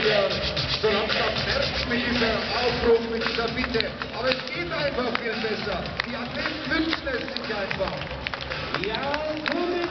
hier so langsam nervt mich dieser Aufruf mit dieser Bitte. Aber es geht einfach viel besser. Die Athleten wünschen es sich einfach. Ja, komm!